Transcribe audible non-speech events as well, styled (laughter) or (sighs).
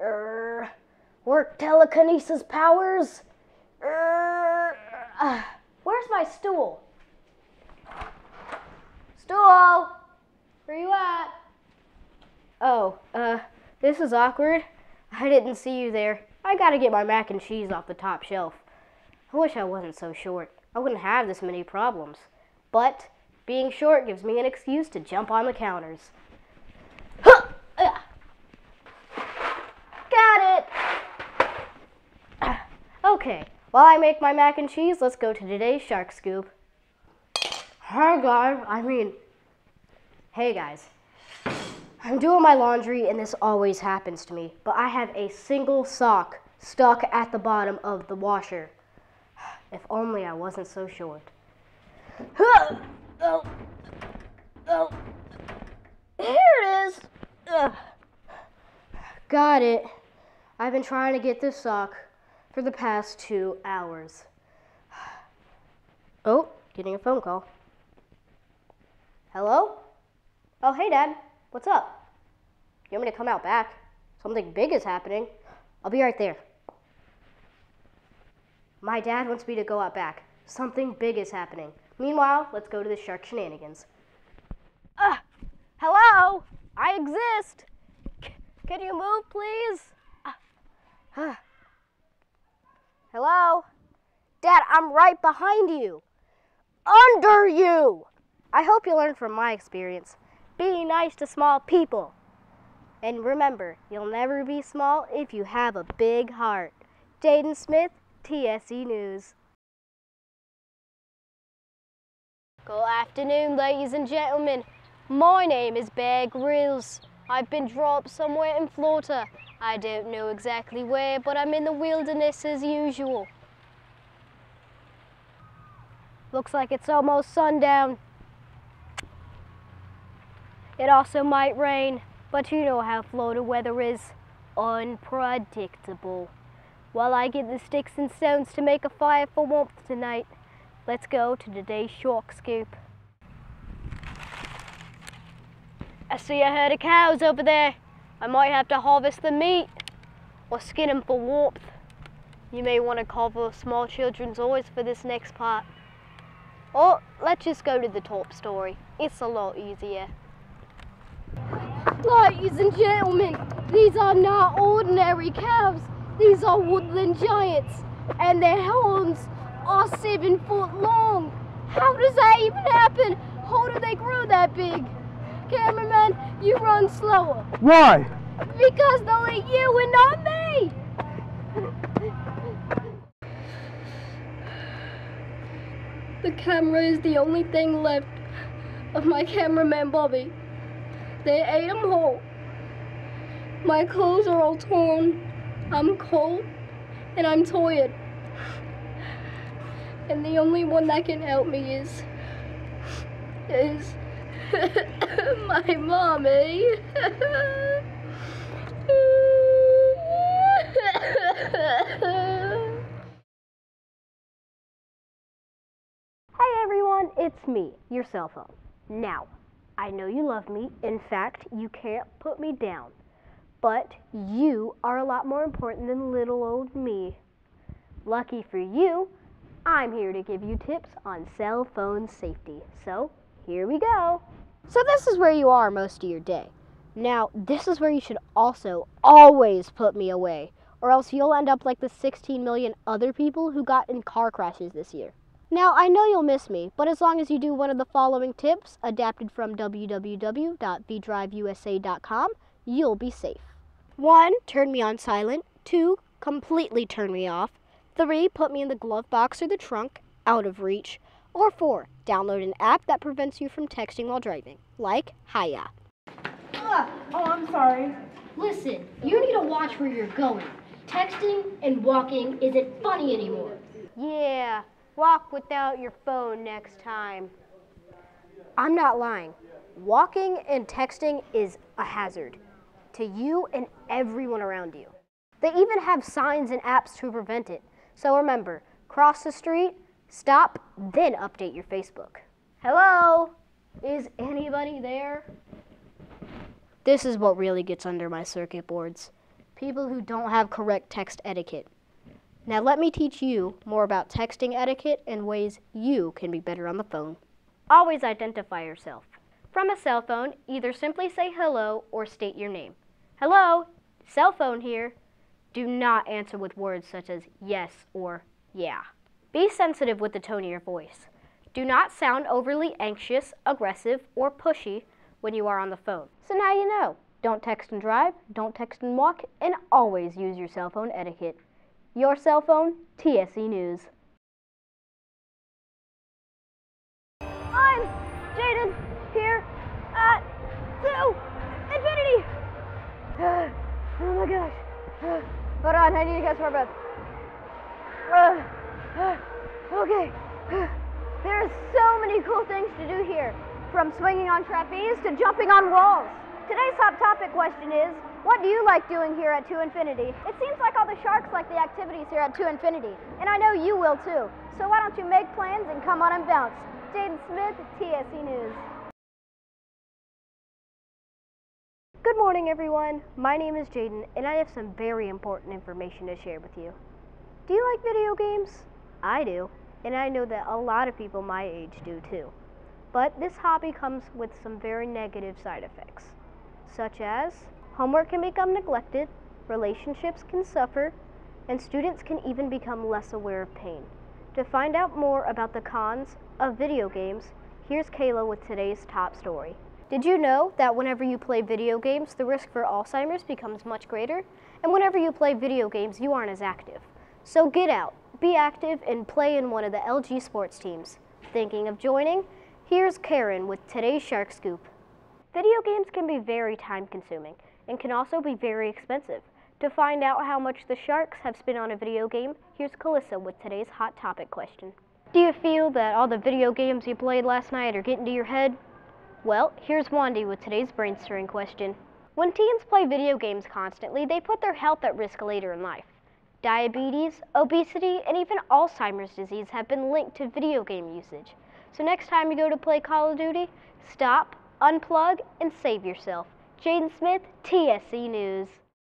Er, work telekinesis powers. Er, uh, where's my stool? Stool, where you at? Oh, uh, this is awkward. I didn't see you there. I gotta get my mac and cheese off the top shelf. I wish I wasn't so short. I wouldn't have this many problems. But being short gives me an excuse to jump on the counters. Huh! Ah. Got it! Okay, while I make my mac and cheese, let's go to today's Shark Scoop. Hi guys, I mean, hey guys. I'm doing my laundry and this always happens to me, but I have a single sock stuck at the bottom of the washer. If only I wasn't so short. Oh, oh, here it is. Ugh. Got it. I've been trying to get this sock for the past two hours. (sighs) Oh, getting a phone call. Hello? Oh, hey, Dad. What's up? You want me to come out back? Something big is happening. I'll be right there. My dad wants me to go out back. Something big is happening. Meanwhile, let's go to the shark shenanigans. Ah, hello? I exist. C- can you move, please? Ah. Hello? Dad, I'm right behind you. Under you! I hope you learn from my experience. Be nice to small people. And remember, you'll never be small if you have a big heart. Jayden Smith, TSE News. Good afternoon, ladies and gentlemen. My name is Bear Grylls. I've been dropped somewhere in Florida. I don't know exactly where, but I'm in the wilderness as usual. Looks like it's almost sundown. It also might rain, but you know how Florida weather is unpredictable. While I get the sticks and stones to make a fire for warmth tonight, let's go to today's shark scoop. I see a herd of cows over there. I might have to harvest the meat or skin them for warmth. You may want to cover small children's eyes for this next part. Or let's just go to the top story. It's a lot easier. Ladies and gentlemen, these are not ordinary cows. These are woodland giants, and their horns are seven foot long. How does that even happen? How do they grow that big? Cameraman, you run slower. Why? Because they'll eat you and not me. The camera is the only thing left of my cameraman Bobby. They ate him whole. My clothes are all torn. I'm cold and I'm tired. And the only one that can help me is is (laughs) my mommy. (laughs) it's me, your cell phone. Now, I know you love me. In fact, you can't put me down. But you are a lot more important than little old me. Lucky for you, I'm here to give you tips on cell phone safety. So, here we go. So, this is where you are most of your day. Now, this is where you should also always put me away, or else you'll end up like the 16 million other people who got in car crashes this year. Now, I know you'll miss me, but as long as you do one of the following tips, adapted from www.vdriveusa.com, you'll be safe. 1. Turn me on silent. 2. Completely turn me off. 3. Put me in the glove box or the trunk, out of reach. Or 4. Download an app that prevents you from texting while driving, like Hiya. Oh, I'm sorry. Listen, you need to watch where you're going. Texting and walking isn't funny anymore. Yeah, walk without your phone next time. I'm not lying. Walking and texting is a hazard to you and everyone around you. They even have signs and apps to prevent it. So remember, cross the street, stop, then update your Facebook. Hello? Is anybody there? This is what really gets under my circuit boards. people who don't have correct text etiquette. Now, let me teach you more about texting etiquette and ways you can be better on the phone. Always identify yourself. From a cell phone, either simply say hello or state your name. Hello, cell phone here. Do not answer with words such as yes or yeah. Be sensitive with the tone of your voice. Do not sound overly anxious, aggressive, or pushy when you are on the phone. So now you know. Don't text and drive, don't text and walk, and always use your cell phone etiquette. Your cell phone, TSE News. I'm Jayden here at Two Infinity. (sighs) Oh my gosh. (sighs) Hold on, I need to catch my breath. (sighs) Okay. There's so many cool things to do here, from swinging on trapeze to jumping on walls. Today's hot topic question is, what do you like doing here at 2 Infinity? It seems like all the sharks like the activities here at 2 Infinity, and I know you will too. So why don't you make plans and come on and bounce? Jayden Smith, TSE News. Good morning, everyone. My name is Jayden, and I have some very important information to share with you. Do you like video games? I do, and I know that a lot of people my age do too. But this hobby comes with some very negative side effects, such as homework can become neglected, relationships can suffer, and students can even become less aware of pain. To find out more about the cons of video games, here's Kayla with today's top story. Did you know that whenever you play video games, the risk for Alzheimer's becomes much greater? And whenever you play video games, you aren't as active. So get out, be active, and play in one of the LG sports teams. Thinking of joining? Here's Karen with today's Shark Scoop. Video games can be very time consuming and can also be very expensive. To find out how much the Sharks have spent on a video game, here's Calissa with today's hot topic question. Do you feel that all the video games you played last night are getting to your head? Well, here's Wandy with today's brain stirring question. When teens play video games constantly, they put their health at risk later in life. Diabetes, obesity, and even Alzheimer's disease have been linked to video game usage. So next time you go to play Call of Duty, stop, unplug, and save yourself. Jayden Smith, TSE News.